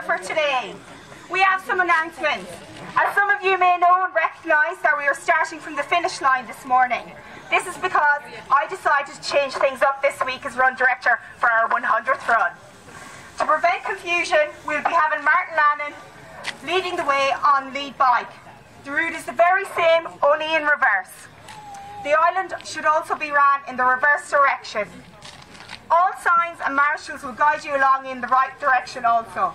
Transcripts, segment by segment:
for today. We have some announcements. As some of you may know and recognise that we are starting from the finish line this morning. This is because I decided to change things up this week as run director for our 100th run. To prevent confusion, we'll be having Martin Lannon leading the way on lead bike. The route is the very same, only in reverse. The island should also be ran in the reverse direction. All signs and marshals will guide you along in the right direction also.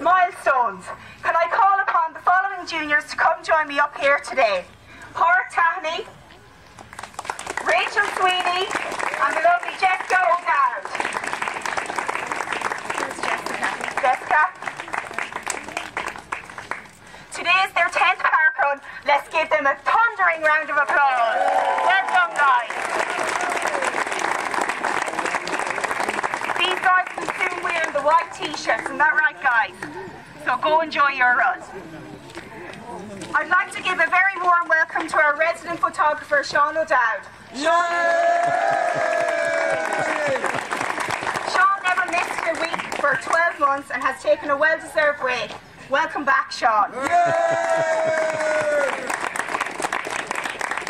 Milestones. Can I call upon the following juniors to come join me up here today? Howard Tahney, Rachel Sweeney, and the lovely Jessica O'Dowd. Jessica? Today is their 10th park run. Let's give them a thundering round of applause. Well done, guys. These guys will soon wear the white t-shirts, isn't that right. So go enjoy your run. I'd like to give a very warm welcome to our resident photographer, Sean O'Dowd. Sean never missed a week for 12 months and has taken a well-deserved break. Welcome back, Sean.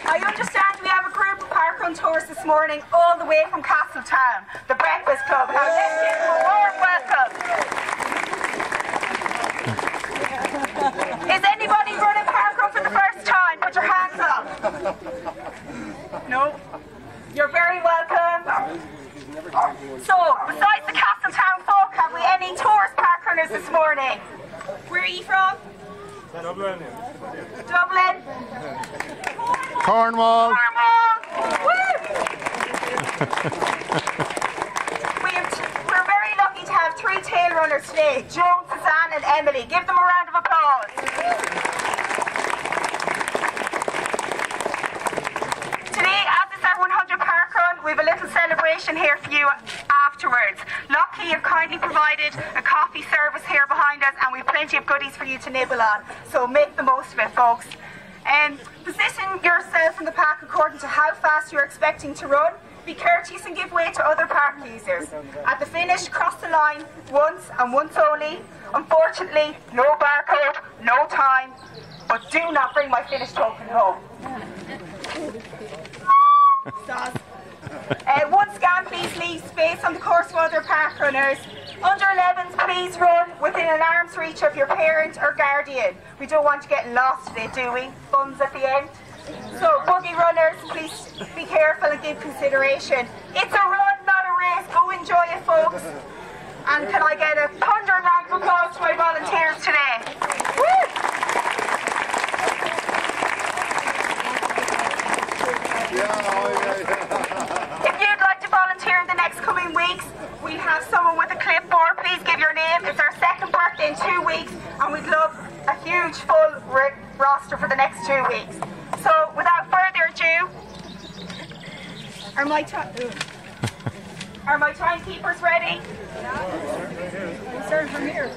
I understand we have a group of parkrun tours this morning all the way from Castletown, the Breakfast Club. Now let's give them a warm welcome. Is anybody running parkrun for the first time? Put your hands up. No? You're very welcome. So, besides the Castletown folk, have we any tourist parkrunners this morning? Where are you from? Dublin. Dublin? Cornwall. Cornwall! Woo! we t- we're very lucky to have three tail runners today Joan, Suzanne, and Emily. Give them a round of applause. Today, as is our 100 park run, we have a little here for you afterwards. Lough Key have kindly provided a coffee service here behind us, and we've plenty of goodies for you to nibble on. So make the most of it, folks. Um, position yourself in the pack according to how fast you're expecting to run. Be courteous and give way to other park users. At the finish, cross the line once and once only. Unfortunately, no barcode, no time, but do not bring my finish token home. Uh, one scan, please leave space on the course for other park runners. Under 11s, please run within an arm's reach of your parent or guardian. We don't want you getting lost today, do we? Funds at the end. So, buggy runners, please be careful and give consideration. It's a run, not a race. Go enjoy it, folks. And can I get a thundering round of applause to my volunteers today? Woo! If you'd like to volunteer in the next coming weeks, we have someone with a clipboard. Please give your name. It's our second birthday in two weeks, and we'd love a huge full roster for the next two weeks. So, without further ado, are my are my timekeepers ready? Sir, from here.